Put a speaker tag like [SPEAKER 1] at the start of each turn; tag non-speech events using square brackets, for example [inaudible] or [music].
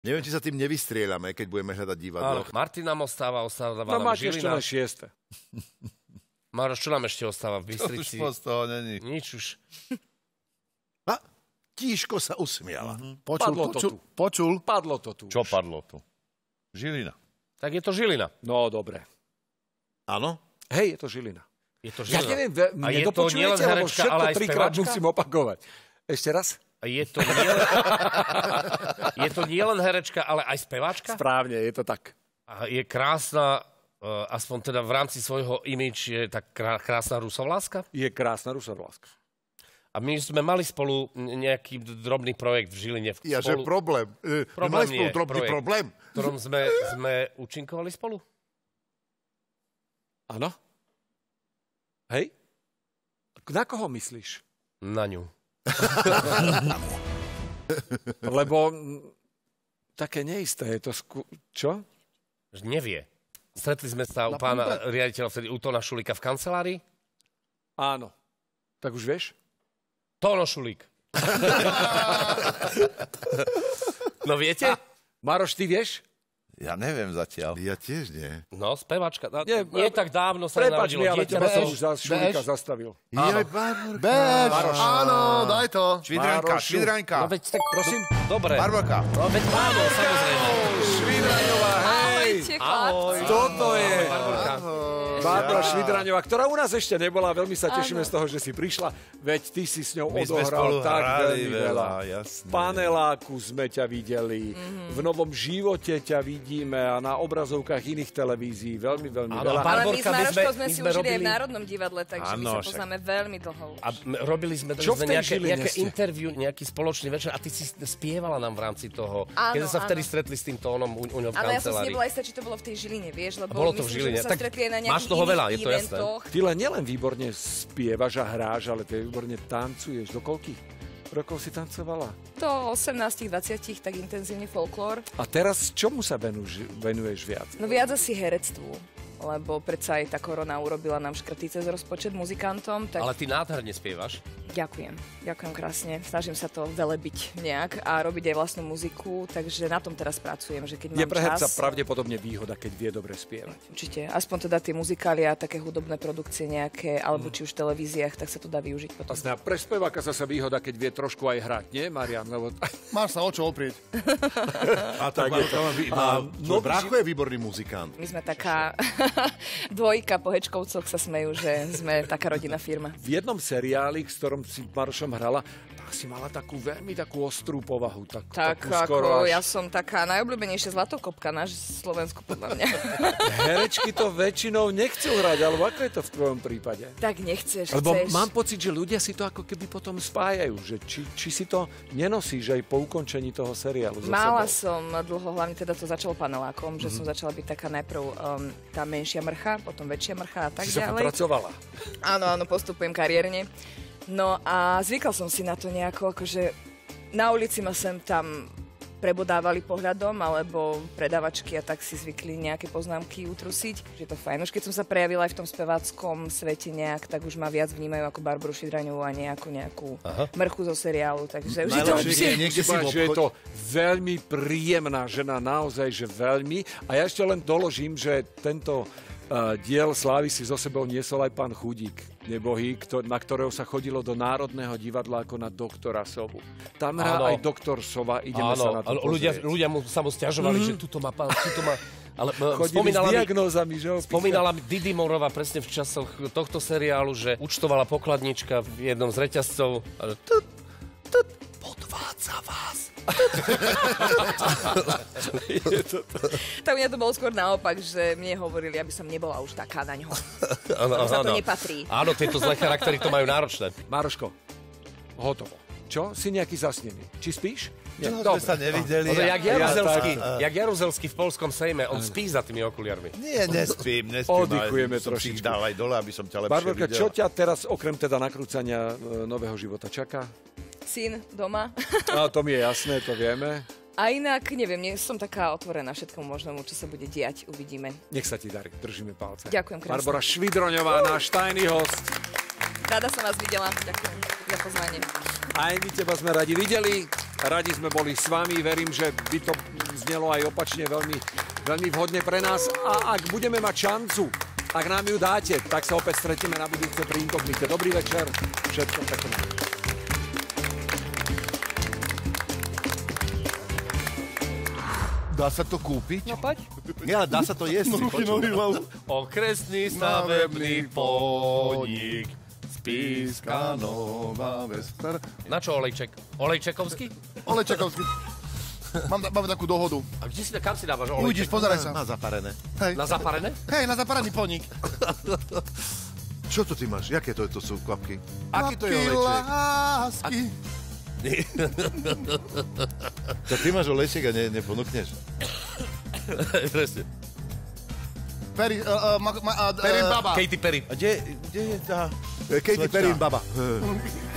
[SPEAKER 1] Neviem, či sa tým nevystrieľame, keď budeme hľadať divadlo.
[SPEAKER 2] Áno, Martin nám ostáva, ostáva
[SPEAKER 3] No
[SPEAKER 2] nám
[SPEAKER 3] máte ešte
[SPEAKER 2] Žilina.
[SPEAKER 3] len šieste. [laughs]
[SPEAKER 2] Maroš, čo nám ešte ostáva v
[SPEAKER 1] To už
[SPEAKER 2] Bystrici?
[SPEAKER 1] moc toho není.
[SPEAKER 2] Nič už.
[SPEAKER 1] A tíško sa usmiala.
[SPEAKER 4] Počul,
[SPEAKER 3] Padlo to
[SPEAKER 4] počul,
[SPEAKER 3] tu.
[SPEAKER 4] počul.
[SPEAKER 3] Padlo to tu.
[SPEAKER 1] Čo padlo tu? Žilina.
[SPEAKER 2] Tak je to Žilina.
[SPEAKER 3] No, dobre.
[SPEAKER 1] Áno?
[SPEAKER 3] Hej, je to Žilina.
[SPEAKER 2] Je to
[SPEAKER 3] Ja
[SPEAKER 2] Žilina.
[SPEAKER 3] neviem, ve-
[SPEAKER 2] A je to nielen herečka, ale aj
[SPEAKER 3] trikrát
[SPEAKER 2] speváčka?
[SPEAKER 3] musím opakovať. Ešte raz?
[SPEAKER 2] A je to nielen... [laughs] je to nielen herečka, ale aj speváčka?
[SPEAKER 3] Správne, je to tak.
[SPEAKER 2] A je krásna, eh, aspoň teda v rámci svojho imič, je tak krá- krásna rusovláska?
[SPEAKER 3] Je krásna rusovláska.
[SPEAKER 2] A my sme mali spolu nejaký drobný projekt v Žiline. V
[SPEAKER 1] Ja, že
[SPEAKER 2] spolu,
[SPEAKER 1] problém. E,
[SPEAKER 2] Problém
[SPEAKER 1] mali spolu drobný
[SPEAKER 2] projekt.
[SPEAKER 1] problém.
[SPEAKER 2] v ktorom sme, sme účinkovali spolu?
[SPEAKER 3] Áno? Hej? Na koho myslíš?
[SPEAKER 2] Na ňu. [laughs]
[SPEAKER 3] Lebo také neisté je to sku... Čo?
[SPEAKER 2] Že nevie. Stretli sme sa u pána riaditeľa vtedy, u Tona Šulika v kancelárii.
[SPEAKER 3] Áno. Tak už vieš?
[SPEAKER 2] Tono Šulík. [laughs] no viete?
[SPEAKER 3] Maroš, ty vieš?
[SPEAKER 1] Ja neviem zatiaľ. Ja tiež nie.
[SPEAKER 2] No, spevačka. No,
[SPEAKER 3] Nie,
[SPEAKER 2] nie, tak dávno sa
[SPEAKER 3] Prepač mi, ale teba som už za zastavil.
[SPEAKER 1] Jaj, Barborka.
[SPEAKER 4] Bež, áno, daj to.
[SPEAKER 1] Švidraňka,
[SPEAKER 3] Marošu.
[SPEAKER 1] švidraňka.
[SPEAKER 2] No veď tak, prosím. Dobre.
[SPEAKER 1] Barborka.
[SPEAKER 2] No veď áno, samozrejme.
[SPEAKER 3] Švidraňová, hej!
[SPEAKER 5] Ahojte,
[SPEAKER 2] Ahoj.
[SPEAKER 3] Toto je. Barbara Švidraňová, ktorá u nás ešte nebola. Veľmi sa tešíme z toho, že si prišla. Veď ty si s ňou
[SPEAKER 1] My
[SPEAKER 3] odohral tak veľmi
[SPEAKER 1] veľa, jasné.
[SPEAKER 3] V paneláku sme ťa videli, v novom živote ťa vidíme a na obrazovkách iných televízií. Veľmi, veľmi
[SPEAKER 2] Áno,
[SPEAKER 3] veľa.
[SPEAKER 5] Ale my s
[SPEAKER 2] my
[SPEAKER 5] Maroškou
[SPEAKER 2] sme-
[SPEAKER 5] sme
[SPEAKER 2] my
[SPEAKER 5] si
[SPEAKER 2] sme
[SPEAKER 5] užili aj v Národnom divadle, takže my sa
[SPEAKER 1] však.
[SPEAKER 5] poznáme veľmi dlho už.
[SPEAKER 2] A m- robili sme, sme nejaké, nejaké interview, nejaký spoločný večer a ty si spievala nám v rámci toho. Keď sme sa vtedy stretli s tým tónom u, u ňom v
[SPEAKER 5] Ale ja som si
[SPEAKER 2] kancelárii.
[SPEAKER 5] nebola istá, či to bolo v tej Žiline, vieš, lebo
[SPEAKER 2] Bolo to v Žiline.
[SPEAKER 5] sa stretli aj na nejakých
[SPEAKER 2] toho veľa, je to jasné.
[SPEAKER 3] Ty len nielen výborne spievaš a hráš, ale ty výborne tancuješ. Do koľkých rokov si tancovala?
[SPEAKER 5] To 18-20, tak intenzívne folklór.
[SPEAKER 3] A teraz čomu sa venuješ, venuješ viac?
[SPEAKER 5] No viac asi herectvu, lebo predsa aj tá korona urobila nám škrty cez rozpočet muzikantom, tak
[SPEAKER 2] Ale ty nádherne spievaš.
[SPEAKER 5] ďakujem. Ďakujem krásne. Snažím sa to velebiť nejak a robiť aj vlastnú muziku, takže na tom teraz pracujem, že keď
[SPEAKER 3] Je
[SPEAKER 5] mám
[SPEAKER 3] pre herca
[SPEAKER 5] čas...
[SPEAKER 3] pravdepodobne výhoda, keď vie dobre spievať.
[SPEAKER 5] Určite. Aspoň teda tie muzikály a také hudobné produkcie nejaké, alebo či už v televíziách, tak sa to dá využiť potom.
[SPEAKER 3] Vlastne a pre speváka zase výhoda, keď vie trošku aj hrať, nie, Marian? Lebo... [laughs]
[SPEAKER 4] Máš sa o čo oprieť. [laughs]
[SPEAKER 1] A tak, tak je to.
[SPEAKER 3] A
[SPEAKER 1] No,
[SPEAKER 3] nový
[SPEAKER 1] brácho je výborný muzikant.
[SPEAKER 5] My sme taká [laughs] dvojka po sa smejú, že sme taká rodinná firma.
[SPEAKER 3] V jednom seriáli, s ktorom si Marošom hrala, si mala takú veľmi takú ostrú povahu. Tak,
[SPEAKER 5] Tak
[SPEAKER 3] takú skoro
[SPEAKER 5] ako
[SPEAKER 3] až...
[SPEAKER 5] ja som taká najobľúbenejšia zlatokopka na Slovensku podľa mňa. [laughs]
[SPEAKER 3] Herečky to väčšinou nechcú hrať, alebo ako je to v tvojom prípade?
[SPEAKER 5] tak nechceš,
[SPEAKER 3] Lebo
[SPEAKER 5] chceš.
[SPEAKER 3] mám pocit, že ľudia si to ako keby potom spájajú, že či, či si to nenosíš aj po ukončení toho seriálu za
[SPEAKER 5] Mala
[SPEAKER 3] sebou.
[SPEAKER 5] som dlho, hlavne teda to začalo panelákom, že som začala byť taká najprv um, tá menšia mrcha, potom väčšia mrcha a tak
[SPEAKER 3] Si sa
[SPEAKER 5] ďalej.
[SPEAKER 3] popracovala.
[SPEAKER 5] Áno, áno, postupujem kariérne. No a zvykal som si na to nejako, akože na ulici ma sem tam prebodávali pohľadom, alebo predavačky a tak si zvykli nejaké poznámky utrusiť. Je to fajn. Už keď som sa prejavila aj v tom speváckom svete nejak, tak už ma viac vnímajú ako Barbaru Šidraňovú a nejakú, nejakú mrchu zo seriálu. Takže už je to lepšie.
[SPEAKER 1] niekde si
[SPEAKER 3] že je to veľmi príjemná žena, naozaj, že veľmi. A ja ešte len doložím, že tento diel Slávy si so sebou niesol aj pán Chudík, nebohý, na ktorého sa chodilo do Národného divadla ako na doktora Sovu. Tam hrá aj doktor Sova, ideme sa na to
[SPEAKER 2] ale ľudia,
[SPEAKER 3] pozrieť.
[SPEAKER 2] ľudia mu, sa mu stiažovali, že tuto má pán, tuto má... Ale
[SPEAKER 3] Chodili s
[SPEAKER 2] spomínala mi,
[SPEAKER 3] diagnózami, že? ho
[SPEAKER 2] spomínala mi Didi Morová presne v časoch tohto seriálu, že účtovala pokladnička v jednom z reťazcov. tut.
[SPEAKER 5] Tak mňa to bolo skôr naopak, že mne hovorili, aby som nebola už taká na ňo.
[SPEAKER 2] Áno,
[SPEAKER 5] sa to nepatrí.
[SPEAKER 2] Áno, tieto zlé charaktery to majú náročné.
[SPEAKER 3] Maroško, hotovo. Čo? Si nejaký zasnený? Či spíš? Nie.
[SPEAKER 1] Čo
[SPEAKER 3] Dobre.
[SPEAKER 1] sme sa nevideli.
[SPEAKER 2] Ono, jak
[SPEAKER 1] Ja-
[SPEAKER 2] Jaruzelský,
[SPEAKER 1] ja tak-
[SPEAKER 2] jak Jaruzelský v polskom sejme, on spí za tými okuliarmi.
[SPEAKER 1] Nie, nespím, nespím.
[SPEAKER 3] Oddychujeme trošičku.
[SPEAKER 1] dal aj dole, aby som ťa lepšie
[SPEAKER 3] Barborka,
[SPEAKER 1] videl.
[SPEAKER 3] čo ťa teraz okrem teda nakrúcania e, nového života čaká?
[SPEAKER 5] Syn doma. [laughs]
[SPEAKER 3] No, to mi je jasné, to vieme.
[SPEAKER 5] A inak, neviem, nie som taká otvorená všetkomu možnému, čo sa bude diať, uvidíme.
[SPEAKER 3] Nech sa ti darí, držíme palce.
[SPEAKER 5] Ďakujem krásne.
[SPEAKER 3] Barbara Švidroňová, náš tajný host.
[SPEAKER 5] Rada som vás videla. Ďakujem za pozvanie.
[SPEAKER 3] Aj my teba sme radi videli. Radi sme boli s vami, verím, že by to znelo aj opačne veľmi, veľmi vhodne pre nás. A ak budeme mať šancu, ak nám ju dáte, tak sa opäť stretneme na budúce pri Inkognite. Dobrý večer, všetko pekné.
[SPEAKER 1] Dá sa to kúpiť?
[SPEAKER 2] No poď.
[SPEAKER 1] Nie, ale dá sa to jesť. si počul?
[SPEAKER 2] Okresný stavebný podnik.
[SPEAKER 4] Píska nová ves.
[SPEAKER 2] Na čo olejček? Olejčekovský?
[SPEAKER 4] Olečakovský. Mám, máme takú dohodu.
[SPEAKER 2] A kde si, kam si dávaš
[SPEAKER 4] Uvidíš,
[SPEAKER 2] olejček?
[SPEAKER 4] pozeraj sa.
[SPEAKER 1] Na zaparené.
[SPEAKER 4] Hej,
[SPEAKER 2] Na zaparené?
[SPEAKER 4] hej, na zaparaný podnik.
[SPEAKER 1] Čo to ty máš? Jaké to, to sú kvapky? Aký to je olejček?
[SPEAKER 4] lásky.
[SPEAKER 1] Tak ty máš olejček a ne, neponúkneš?
[SPEAKER 2] Presne.
[SPEAKER 4] Peri, uh, uh, ma, ma, uh,
[SPEAKER 2] Perry Baba. Katy Perry.
[SPEAKER 1] A kde, kde je tá... Katy Perry baba. [laughs]